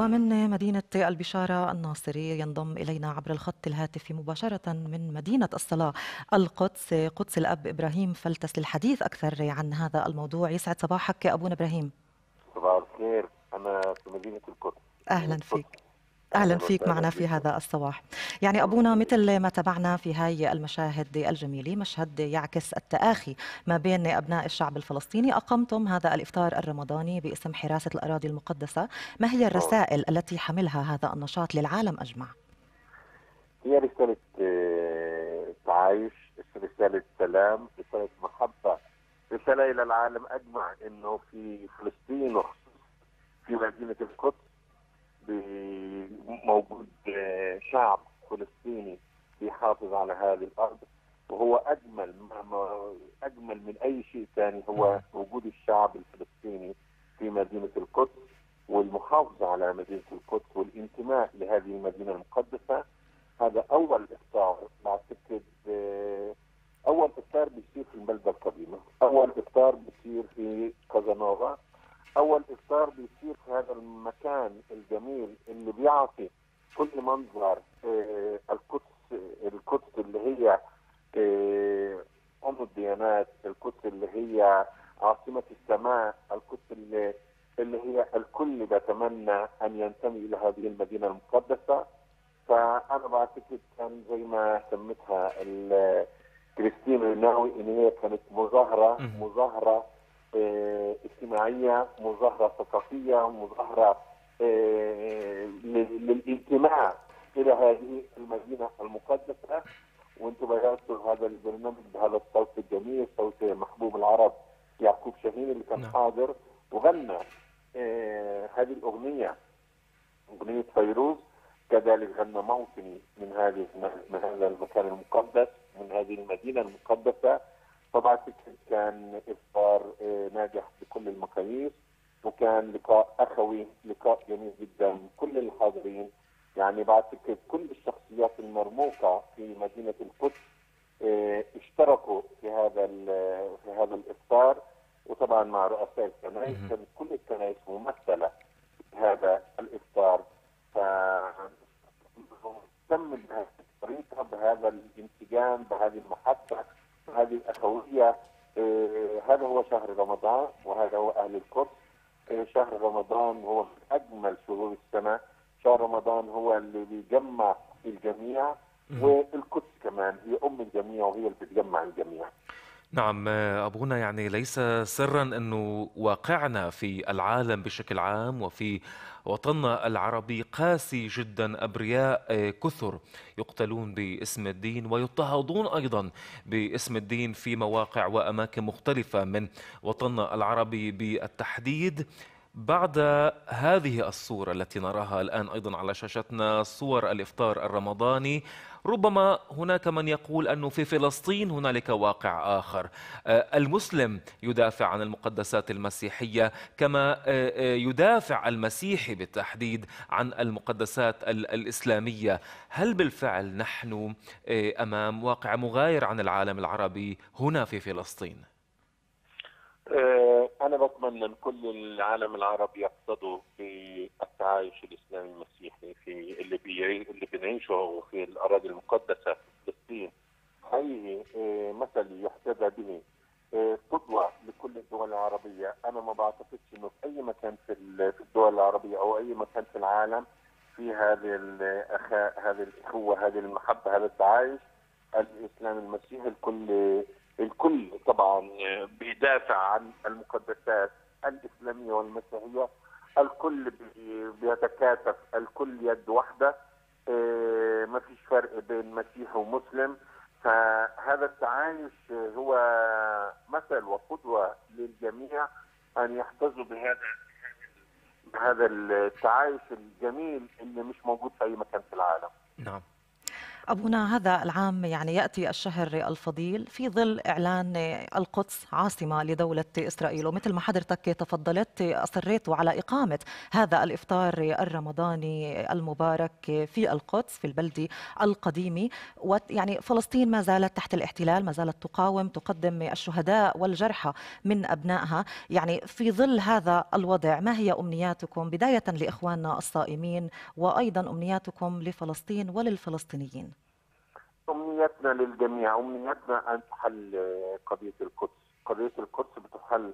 ومن مدينة البشارة الناصري ينضم إلينا عبر الخط الهاتفي مباشرة من مدينة الصلاة القدس قدس الأب إبراهيم فلتس للحديث أكثر عن هذا الموضوع. يسعد صباحك أبونا إبراهيم. صباح الخير. أنا في مدينة القدس. أهلا فيك. أهلا فيك معنا في هذا الصباح. يعني أبونا مثل ما تابعنا في هاي المشاهد الجميلة، مشهد يعكس التآخي ما بين أبناء الشعب الفلسطيني، أقمتم هذا الإفطار الرمضاني باسم حراسة الأراضي المقدسة، ما هي الرسائل التي حملها هذا النشاط للعالم أجمع؟ هي رسالة آه، تعايش، رسالة سلام، رسالة محبة، رسالة إلى العالم أجمع إنه في فلسطين وخصوصا في مدينة القدس موجود آه، شعب فلسطيني بيحافظ على هذه الأرض وهو أجمل ما أجمل من أي شيء ثاني هو وجود الشعب الفلسطيني في مدينة القدس والمحافظة على مدينة القدس والانتماء لهذه المدينة المقدسة. هذا أول إفطار بعتقد آه، أول إفطار بيصير في البلده القديمه، أول إفطار بيصير في كازانوفا أول افطار بيصير في هذا المكان الجميل اللي بيعطي كل منظر آه، القدس القدس اللي هي آه، أم الديانات القدس اللي هي عاصمة السماء القدس اللي اللي هي الكل بيتمنى أن ينتمي إلى هذه المدينة المقدسة. فأنا بعتقد كان زي ما سميتها كريستين ريناوي إن هي كانت مظاهره مظاهرة آه، اجتماعية مظاهرة ثقافية مظاهرة آه، للانتماء إلى هذه المدينة المقدسة. وأنتم بدأتوا هذا البرنامج بهذا الصوت الجميل صوت محبوب العرب يعقوب شاهين اللي كان نعم. حاضر. وغنى آه هذه الأغنية أغنية فيروز. كذلك غنى موطني من هذه من هذا المكان المقدس من هذه المدينة المقدسة. طبعا كان افطار آه، ناجح بكل المقاييس وكان لقاء أخوي لقاء جميل جدا. كل الحاضرين يعني بعتقد كل الشخصيات المرموقة في مدينة القدس آه، اشتركوا في هذا في هذا الإفطار وطبعا مع رؤساء الكنائس كانت كل الكنائس ممثلة في هذا الإفطار. ف تم بهذه الطريقة بهذا الانسجام بهذه المحبه هذه الأخوية. آه، هذا هو شهر رمضان وهذا هو أهل القدس. آه، شهر رمضان هو من أجمل شهور السنة. شهر رمضان هو اللي بيجمع الجميع والقدس كمان هي أم الجميع وهي اللي بتجمع الجميع. نعم أبونا يعني ليس سرا أنه واقعنا في العالم بشكل عام وفي وطننا العربي قاسي جدا أبرياء آه، كثر يقتلون باسم الدين ويضطهدون أيضا باسم الدين في مواقع وأماكن مختلفة من وطننا العربي بالتحديد. بعد هذه الصورة التي نراها الآن أيضا على شاشتنا صور الإفطار الرمضاني ربما هناك من يقول أنه في فلسطين هنالك واقع آخر آه، المسلم يدافع عن المقدسات المسيحية كما آه، آه، يدافع المسيحي بالتحديد عن المقدسات الإسلامية هل بالفعل نحن أمام واقع مغاير عن العالم العربي هنا في فلسطين؟ أنا بتمنى أن كل العالم العربي يقتضوا في التعايش الإسلامي المسيحي في اللي بي اللي بنعيشه في الأراضي المقدسة في فلسطين آه، مثل يحتذى به آه، قدوة لكل الدول العربية. أنا ما بعتقدش إنه في أي مكان في الدول العربية أو أي مكان في العالم في هذه الأخاء هذه الأخوة هذه المحبة هذا التعايش الإسلام المسيحي. الكل الكل طبعا بيدافع عن المقدسات الإسلامية والمسيحية الكل بيتكاتف الكل يد واحدة آه، ما فيش فرق بين مسيحي ومسلم فهذا التعايش هو مثل وقدوة للجميع أن يحتذوا بهذا بهذا التعايش الجميل اللي مش موجود في أي مكان في العالم. نعم. أبونا هذا العام يعني يأتي الشهر الفضيل في ظل إعلان القدس عاصمة لدولة إسرائيل. ومثل ما حضرتك تفضلت أصريت على إقامة هذا الإفطار الرمضاني المبارك في القدس في البلدة القديمة ويعني فلسطين ما زالت تحت الاحتلال ما زالت تقاوم تقدم الشهداء والجرحى من أبنائها. يعني في ظل هذا الوضع ما هي أمنياتكم؟ بداية لإخواننا الصائمين وأيضا أمنياتكم لفلسطين وللفلسطينيين. أمنيتنا للجميع أمنيتنا أن تحل قضية القدس. قضية القدس بتحل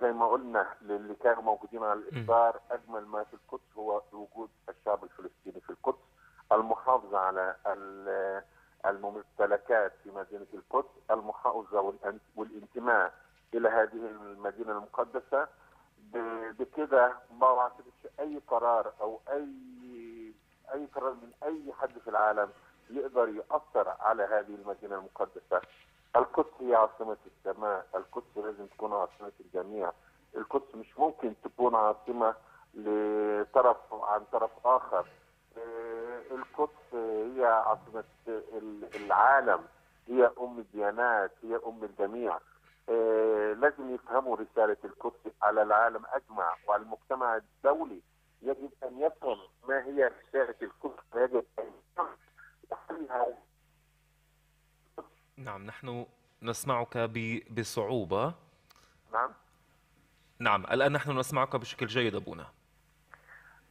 زي ما قلنا للي كانوا موجودين على الإفطار أجمل ما في القدس هو وجود الشعب الفلسطيني في القدس المحافظة على الممتلكات في مدينة القدس المحافظة والانتماء إلى هذه المدينة المقدسة. بكده ما بعتقدش أي قرار أو أي أي قرار من أي حد في العالم يقدر يأثر على هذه المدينة المقدسة. القدس هي عاصمة السماء القدس لازم تكون عاصمة الجميع. القدس مش ممكن تكون عاصمة لطرف عن طرف آخر. القدس هي عاصمة العالم هي أم الديانات هي أم الجميع. لازم يفهموا رسالة القدس على العالم أجمع وعلى المجتمع الدولي. يجب أن يفهم ما هي رسالة القدس. ويجب أن نعم. نحن نسمعك بصعوبة. نعم. نعم الآن نحن نسمعك بشكل جيد أبونا.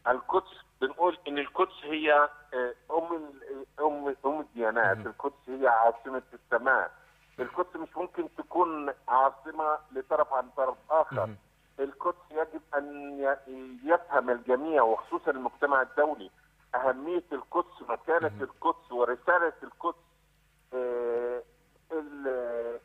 القدس بنقول إن القدس هي أم أم أم الديانات. القدس هي عاصمة السماء. القدس مش ممكن تكون عاصمة لطرف عن طرف آخر. القدس يجب أن يفهم الجميع وخصوصا المجتمع الدولي أهمية القدس مكانة القدس ورسالة القدس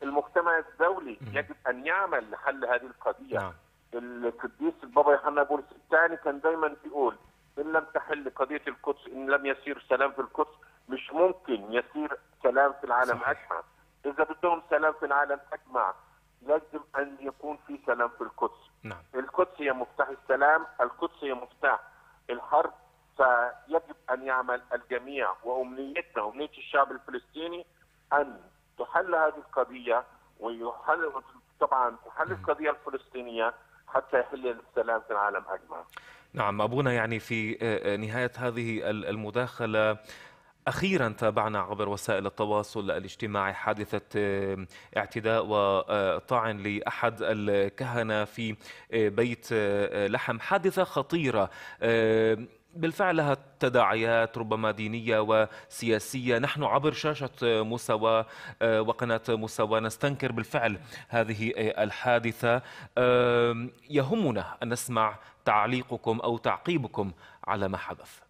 المجتمع الدولي يجب أن يعمل لحل هذه القضية. نعم. القديس البابا يوحنا بولس الثاني كان دايما بيقول إن لم تحل قضية القدس إن لم يسير سلام في القدس مش ممكن يسير سلام في العالم صحيح. أجمع. إذا بدهم سلام في العالم أجمع لازم أن يكون في سلام في القدس. نعم. القدس هي مفتاح السلام القدس هي مفتاح يعمل الجميع وأمنيتنا أمنية الشعب الفلسطيني أن تحل هذه القضية ويحل طبعا تحل القضية الفلسطينية حتى يحل السلام في العالم أجمع. نعم أبونا يعني في نهاية هذه المداخلة أخيرا تابعنا عبر وسائل التواصل الاجتماعي حادثة اعتداء وطعن لأحد الكهنة في بيت لحم حادثة خطيرة بالفعل لها تداعيات ربما دينية وسياسية. نحن عبر شاشة مساواة وقناة مساواة نستنكر بالفعل هذه الحادثة. يهمنا أن نسمع تعليقكم أو تعقيبكم على ما حدث.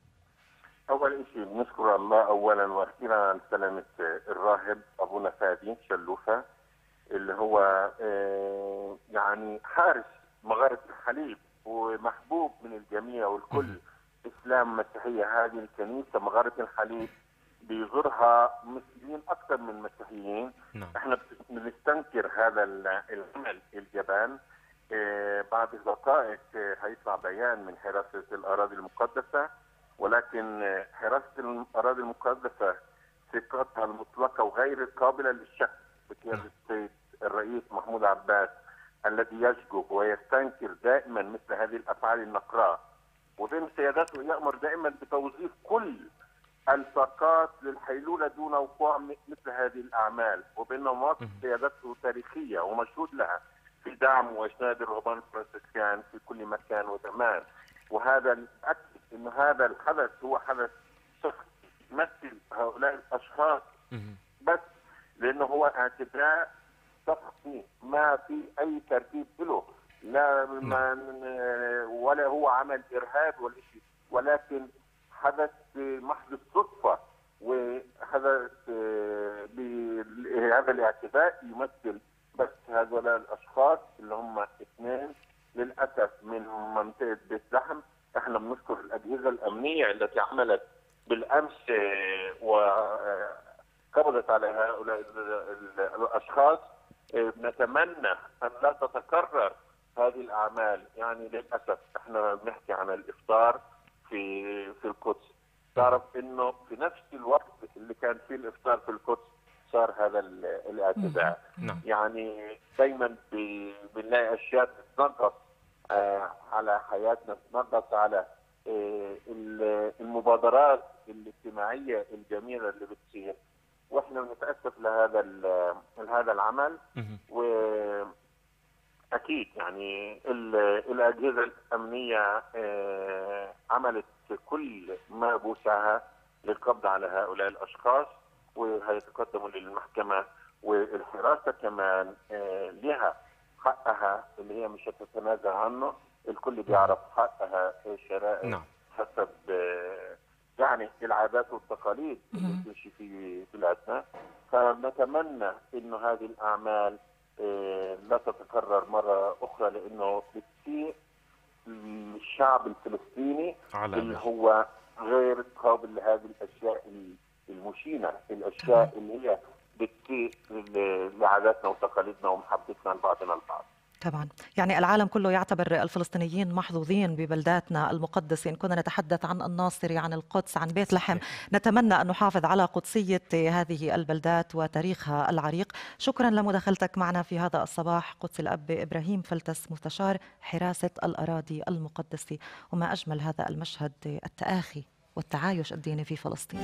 أول شيء نشكر الله اولا وأخيرا على سلامه الراهب ابونا فادي شلوفة اللي هو يعني حارس مغاره الحليب ومحبوب من الجميع والكل. اسلام مسيحيه هذه الكنيسة مغاره الحليب بيزورها مسلمين أكثر من مسيحيين نعم. إحنا بنستنكر هذا العمل الجبان. بعد دقائق هيطلع بيان من حراسة الأراضي المقدسة ولكن حراسة الأراضي المقدسة ثقتها المطلقة وغير القابله للشك بقيادة السيد الرئيس محمود عباس الذي يشجب ويستنكر دائما مثل هذه الأفعال النقراء. وبين سيادته يأمر دائما بتوظيف كل الطاقات للحيلولة دون وقوع مثل هذه الأعمال. وبين مواقف سيادته تاريخية ومشهود لها في دعم وإسناد الرهبان الفرنسيسكان في كل مكان وزمان. وهذا اكد إن هذا الحدث هو حدث شخصي يمثل هؤلاء الأشخاص. بس لأنه هو اعتداء شخصي ما في أي ترتيب له. لا من ولا هو عمل إرهاب ولا شيء ولكن حدث محض الصدفة وحدث بهذا الاعتداء يمثل بس هذول الأشخاص اللي هم اثنين للأسف من منطقه بيت لحم إحنا بنشكر الأجهزة الأمنية التي عملت بالأمس وقبضت على هؤلاء الأشخاص. نتمنى أن لا تتكرر هذه الأعمال. يعني للأسف إحنا بنحكي عن الإفطار في في القدس. تعرف إنه في نفس الوقت اللي كان فيه الإفطار في القدس صار هذا الاعتداء. نعم. يعني دايما بنلاقي أشياء تتنقص آه على حياتنا تتنقص على آه المبادرات الاجتماعية الجميلة اللي بتصير. وإحنا بنتأسف لهذا لهذا العمل. و أكيد يعني الأجهزة الأمنية آه، عملت كل ما بوسعها للقبض على هؤلاء الأشخاص وهيتقدموا للمحكمة والحراسة كمان آه، لها حقها اللي هي مش هتتنازع عنه الكل بيعرف حقها شرائع نعم. حسب آه، يعني العادات والتقاليد اللي بتمشي في بلادنا فنتمنى إنه هذه الأعمال آه، لا تتكرر مرة أخرى لأنه بتسيء الشعب الفلسطيني على اللي هو غير قابل لهذه الأشياء المشينة الأشياء اللي هي بتسيء لعاداتنا وتقاليدنا ومحبتنا لبعضنا البعض. طبعا. يعني العالم كله يعتبر الفلسطينيين محظوظين ببلداتنا المقدسة. إن كنا نتحدث عن الناصري عن القدس عن بيت لحم نتمنى أن نحافظ على قدسية هذه البلدات وتاريخها العريق. شكرا لمداخلتك معنا في هذا الصباح قدس الأب إبراهيم فلتس مستشار حراسة الأراضي المقدسة. وما أجمل هذا المشهد التآخي والتعايش الديني في فلسطين.